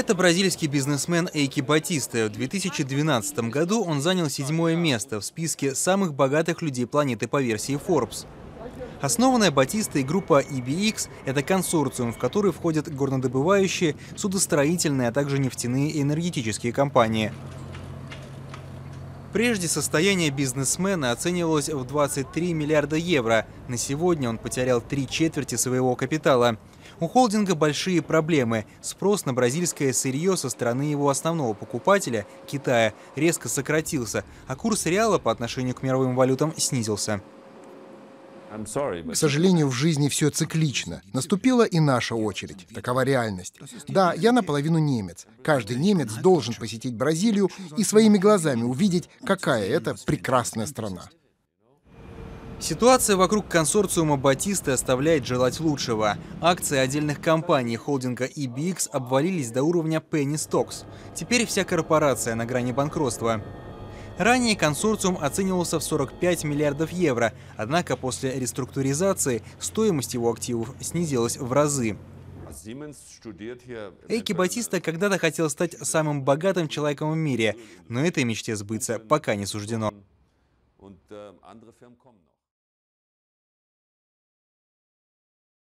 Это бразильский бизнесмен Эйки Батиста. В 2012 году он занял седьмое место в списке самых богатых людей планеты по версии Forbes. Основанная Батиста и группа EBX – это консорциум, в который входят горнодобывающие, судостроительные, а также нефтяные и энергетические компании. Прежде состояние бизнесмена оценивалось в 23 миллиарда евро. На сегодня он потерял три четверти своего капитала. У холдинга большие проблемы. Спрос на бразильское сырье со стороны его основного покупателя, Китая, резко сократился, а курс реала по отношению к мировым валютам снизился. К сожалению, в жизни все циклично. Наступила и наша очередь. Такова реальность. Да, я наполовину немец. Каждый немец должен посетить Бразилию и своими глазами увидеть, какая это прекрасная страна. Ситуация вокруг консорциума Батисты оставляет желать лучшего. Акции отдельных компаний холдинга EBX обвалились до уровня Penny Stocks. Теперь вся корпорация на грани банкротства. Ранее консорциум оценивался в 45 миллиардов евро, однако после реструктуризации стоимость его активов снизилась в разы. Эйки Батиста когда-то хотел стать самым богатым человеком в мире, но этой мечте сбыться пока не суждено.